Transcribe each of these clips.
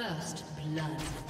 First blood.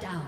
Down.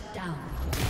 Shut down.